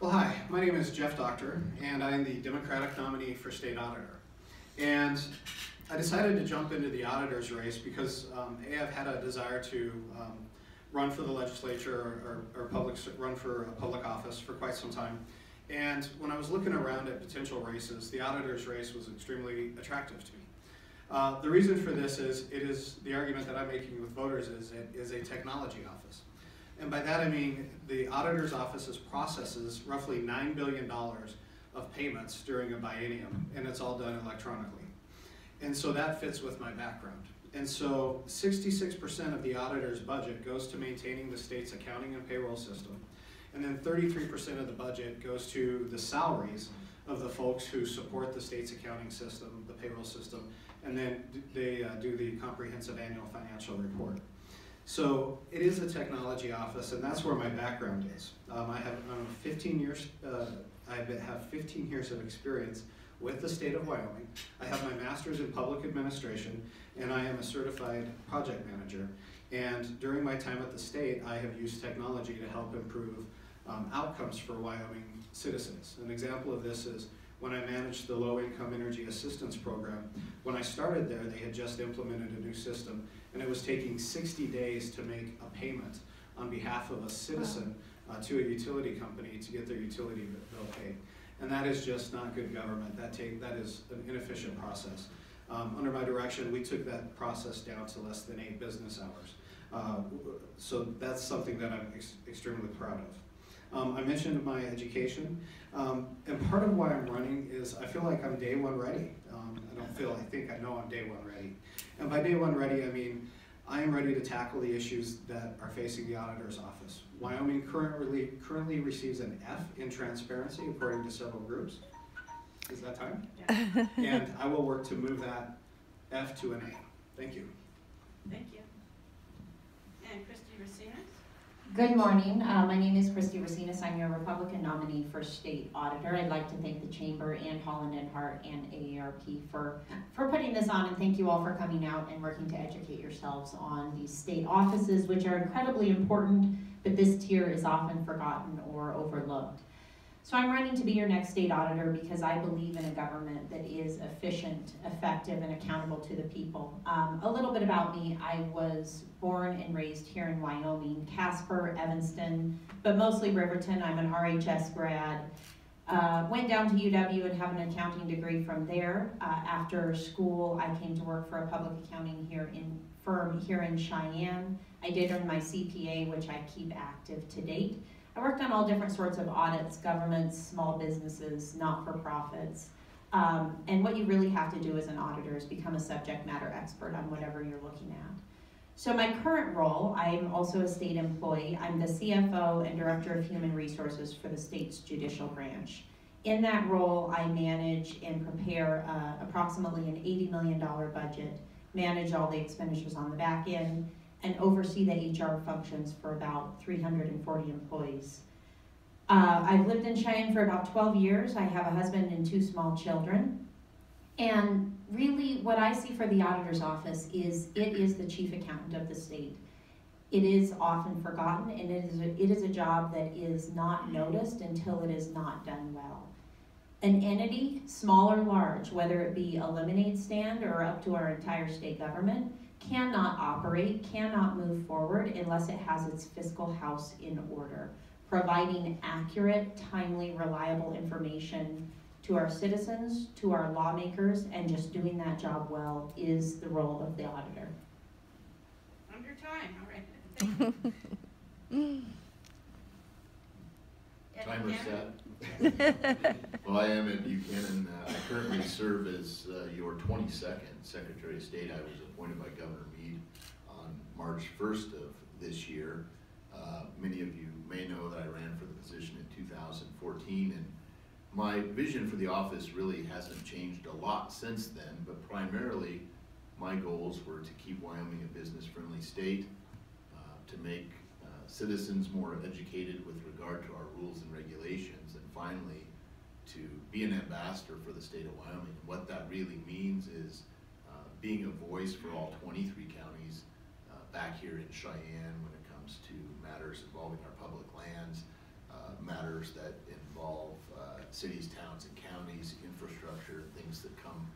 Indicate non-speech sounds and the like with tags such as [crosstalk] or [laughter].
Well, hi, my name is Jeff Dockter, and I'm the Democratic nominee for state auditor. And I decided to jump into the auditor's race because um, A, I've had a desire to um, run for the legislature or, or, public run for a public office for quite some time. And when I was looking around at potential races, the auditor's race was extremely attractive to me. Uh, the reason for this is it is the argument that I'm making with voters is it is a technology office. And by that I mean the auditor's office processes roughly $9 billion of payments during a biennium, and it's all done electronically. And so that fits with my background. And so 66% of the auditor's budget goes to maintaining the state's accounting and payroll system. And then 33% of the budget goes to the salaries of the folks who support the state's accounting system, the payroll system, and then they uh, do the comprehensive annual financial report. So it is a technology office, and that's where my background is. Um, I have um, 15 years. Uh, I have 15 years of experience with the state of Wyoming. I have my master's in public administration, and I am a certified project manager. And during my time at the state, I have used technology to help improve um, outcomes for Wyoming citizens. An example of this is when I managed the Low Income Energy Assistance Program. When I started there, they had just implemented a new system, and it was taking 60 days to make a payment on behalf of a citizen uh, to a utility company to get their utility bill paid. And that is just not good government. That, take, that is an inefficient process. Um, under my direction, we took that process down to less than eight business hours. Uh, so that's something that I'm ex extremely proud of. Um, I mentioned my education, um, and part of why I'm running is I feel like I'm day one ready. Um, I don't feel, I think I know I'm day one ready. And by day one ready, I mean I am ready to tackle the issues that are facing the auditor's office. Wyoming currently, currently receives an F in transparency according to several groups. Is that time? Yeah. [laughs] and I will work to move that F to an A. Thank you. Thank you. And Kristi Racines? Good morning. Uh, my name is Kristi Republican nominee for state auditor. I'd like to thank the Chamber and Holland and Hart and AARP for, for putting this on and thank you all for coming out and working to educate yourselves on these state offices, which are incredibly important, but this tier is often forgotten or overlooked. So I'm running to be your next state auditor because I believe in a government that is efficient, effective, and accountable to the people. Um, a little bit about me, I was born and raised here in Wyoming, Casper, Evanston, but mostly Riverton. I'm an RHS grad. Uh, went down to UW and have an accounting degree from there. Uh, after school, I came to work for a public accounting here in firm here in Cheyenne. I did earn my CPA, which I keep active to date. I worked on all different sorts of audits, governments, small businesses, not-for-profits. Um, and what you really have to do as an auditor is become a subject matter expert on whatever you're looking at. So my current role, I'm also a state employee. I'm the CFO and Director of Human Resources for the state's judicial branch. In that role, I manage and prepare uh, approximately an $80 million budget, manage all the expenditures on the back end, and oversee the HR functions for about 340 employees. Uh, I've lived in Cheyenne for about 12 years. I have a husband and two small children. And really, what I see for the auditor's office is it is the chief accountant of the state. It is often forgotten, and it is a, it is a job that is not noticed until it is not done well. An entity, small or large, whether it be a lemonade stand or up to our entire state government, cannot operate, cannot move forward unless it has its fiscal house in order, providing accurate, timely, reliable information to our citizens, to our lawmakers, and just doing that job well is the role of the auditor. Under time, all right. [laughs] Timer set. [laughs] well, I am Ed Buchanan. Uh, I currently serve as uh, your 22nd Secretary of State. I was appointed by Governor Mead on March 1st of this year. Uh, many of you may know that I ran for the position in 2014, and my vision for the office really hasn't changed a lot since then, but primarily my goals were to keep Wyoming a business-friendly state, uh, to make citizens more educated with regard to our rules and regulations, and finally, to be an ambassador for the state of Wyoming. And what that really means is uh, being a voice for all 23 counties uh, back here in Cheyenne when it comes to matters involving our public lands, uh, matters that involve uh, cities, towns, and counties, infrastructure, things that come